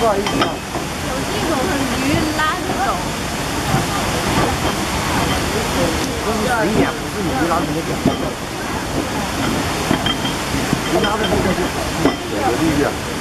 不好意思啊。有这种很驴拉着走。这是十一，不是你拉的那个。拉的那个是有的力量。